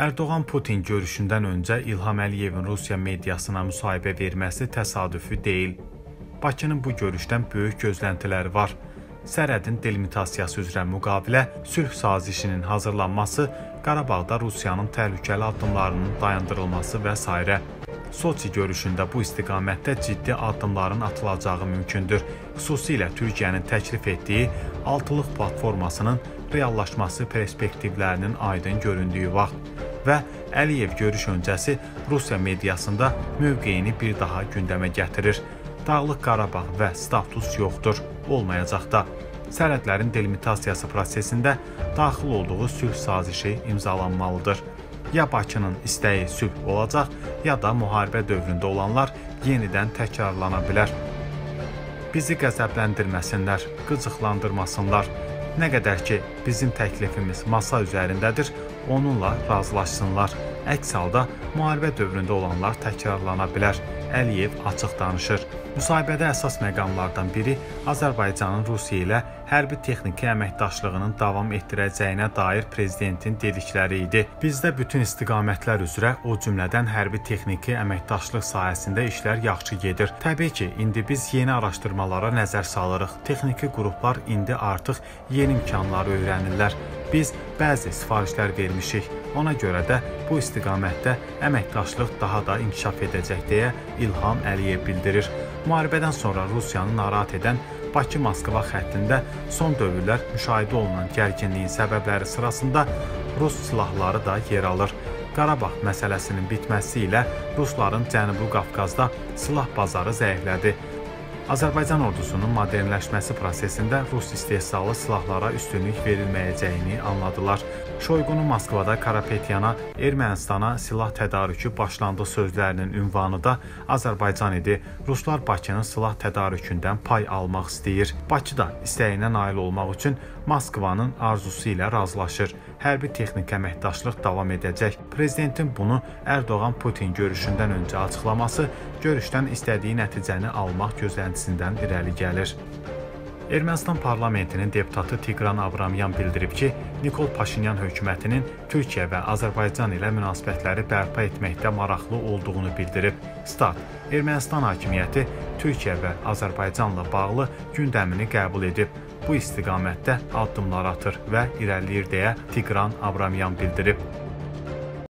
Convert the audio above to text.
Ərdoğan-Putin görüşündən öncə İlham Əliyevin Rusiya mediasına müsahibə verməsi təsadüfi deyil. Bakının bu görüşdən böyük gözləntiləri var. Sərhədin delimitasiyası üzrə müqavilə, sülh sazişinin hazırlanması, Qarabağda Rusiyanın təhlükəli addımlarının dayandırılması və s. Soçi görüşündə bu istiqamətdə ciddi addımların atılacağı mümkündür. Xüsusilə Türkiyənin təklif etdiyi altılıq platformasının reallaşması perspektivlərinin aydın göründüyü vaxt və Əliyev görüş öncəsi Rusiya mediasında mövqeyini bir daha gündəmə gətirir. Dağlıq Qarabağ və status yoxdur, olmayacaq da. Sərhədlərin delimitasiyası prosesində daxil olduğu sülh sazişi imzalanmalıdır ya Bakının istəyi sülh olacaq, ya da müharibə dövründə olanlar yenidən təkrarlana bilər. Bizi qəzəbləndirməsinlər, qıcıqlandırmasınlar. Nə qədər ki, bizim təklifimiz masa üzərindədir, onunla razılaşsınlar. Əks halda müharibə dövründə olanlar təkrarlana bilər. Əliyev açıq danışır. Müsahibədə əsas məqamlardan biri Azərbaycanın Rusiya ilə hərbi texniki əməkdaşlığının davam etdirəcəyinə dair prezidentin dedikləri idi. Bizdə bütün istiqamətlər üzrə, o cümlədən hərbi texniki əməkdaşlıq sahəsində işlər yaxşı gedir. Təbii ki, indi biz yeni araşdırmalara nəzər salırıq. Texniki qruplar indi artıq yeni imkanları öyrənirlər. Biz bəzi sifarişlər vermişik. Ona görə də bu istiqamətdə əməkdaşlıq daha da inkişaf edəcək deyə İlham Əliyev bildirir. Müharibədən sonra Rusiyanı narahat edən Bakı-Moskva xəttində son dövrlər müşahidə olunan gərginliyin səbəbləri sırasında rus silahları da yer alır. Qarabağ məsələsinin bitməsi ilə rusların Cənubi Qafqazda silah bazarı zəiflədi. Azərbaycan ordusunun modernləşməsi prosesində rus istehsalı silahlara üstünlük verilməyəcəyini anladılar. Şoyqunun Moskvada Karapetyana Ermənistana silah tədarükü başlandı sözlərinin ünvanı da Azərbaycan idi. Ruslar Bakının silah tədarükündən pay almaq istəyir. Bakı da istəyinə nail olmaq üçün Moskvanın arzusu ilə razılaşır. Hərbi texniki əməkdaşlıq davam edəcək. Prezidentin bunu Ərdoğan-Putin görüşündən öncə açıqlaması görüşdən istədiyi nəticəni almaq gözləntisindən irəli gəlir. Ermənistan parlamentinin deputatı Tiqran Abramyan bildirib ki, Nikol Paşinyan hökumətinin Türkiyə və Azərbaycan ilə münasibətləri bərpa etməkdə maraqlı olduğunu bildirib. Stat: Ermənistan hakimiyyəti Türkiyə və Azərbaycanla bağlı gündəmini qəbul edib. Bu istiqamətdə addımlar atır və irəliləyir deyə Tiqran Abramyan bildirib.